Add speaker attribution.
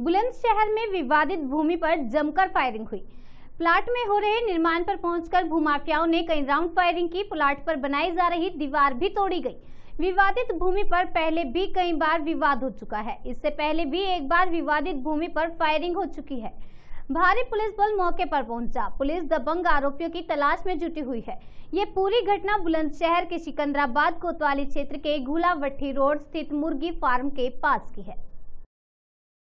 Speaker 1: बुलंदशहर में विवादित भूमि पर जमकर फायरिंग हुई। प्लाट में हो रहे निर्माण पर पहुंचकर भूमाफियाओं ने कई राउंड फायरिंग की। प्लाट पर बनाई जा रही दीवार भी तोड़ी गई। विवादित भूमि पर पहले भी कई बार विवाद हो चुका है। इससे पहले भी एक बार विवादित भूमि पर फायरिंग हो चुकी है। भारी पुलिस बल मौके पर पहुँचा। पुलिस दबंग आरोपियों की तलाश में जुटी हुई है। ये पूरी घटना बुलंदशहर के सिकंदराबाद कोतवाली क्षेत्र के घुलावट्टी रोड स्थित मुर्गी फार्म के पास की है।